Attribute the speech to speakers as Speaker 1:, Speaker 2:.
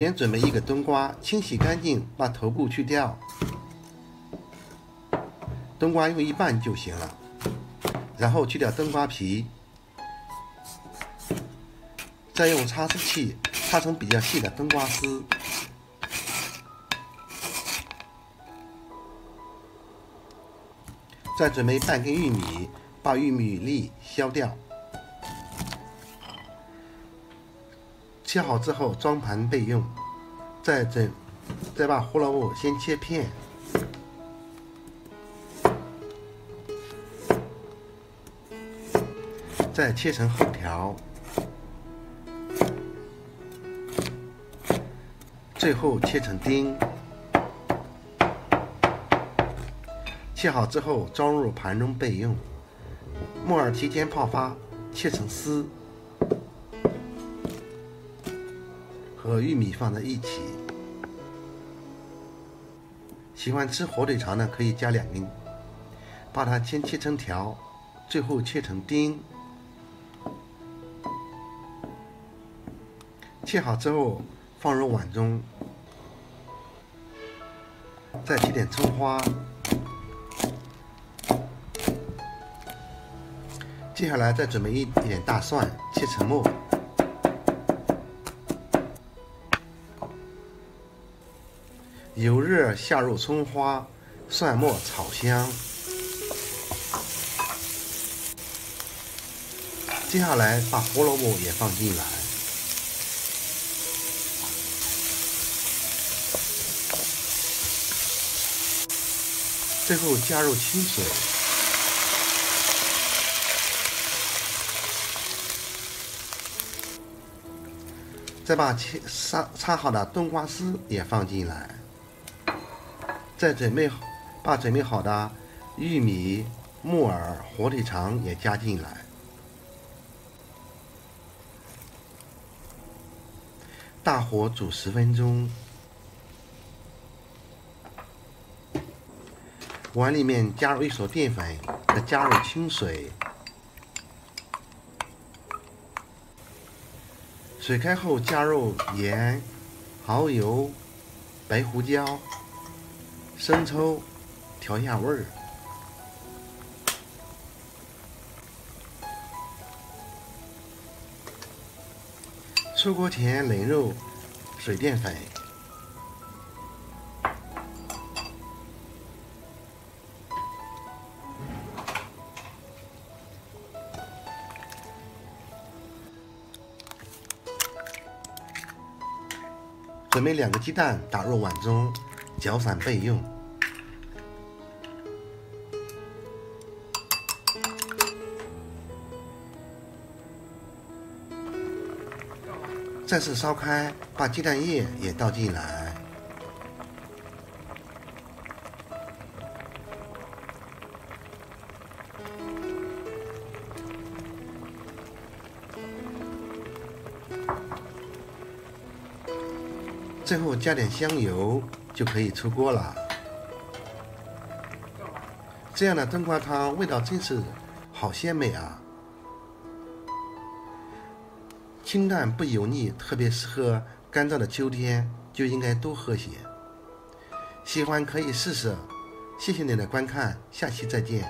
Speaker 1: 先准备一个冬瓜，清洗干净，把头部去掉。冬瓜用一半就行了，然后去掉冬瓜皮，再用擦丝器擦成比较细的冬瓜丝。再准备半根玉米，把玉米粒削掉。切好之后装盘备用，再整，再把胡萝卜先切片，再切成厚条，最后切成丁。切好之后装入盘中备用。木耳提前泡发，切成丝。和玉米放在一起，喜欢吃火腿肠的可以加两根，把它先切成条，最后切成丁。切好之后放入碗中，再切点葱花，接下来再准备一点大蒜，切成末。油热下入葱花、蒜末炒香，接下来把胡萝卜也放进来，最后加入清水，再把切擦擦好的冬瓜丝也放进来。再准备好，把准备好的玉米、木耳、火腿肠也加进来，大火煮十分钟。碗里面加入一勺淀粉，再加入清水，水开后加入盐、蚝油、白胡椒。生抽调一下味儿，出锅前冷肉水淀粉，准备两个鸡蛋打入碗中。搅散备用。再次烧开，把鸡蛋液也倒进来。最后加点香油。就可以出锅了。这样的冬瓜汤味道真是好鲜美啊！清淡不油腻，特别适合干燥的秋天，就应该多喝些。喜欢可以试试。谢谢你的观看，下期再见。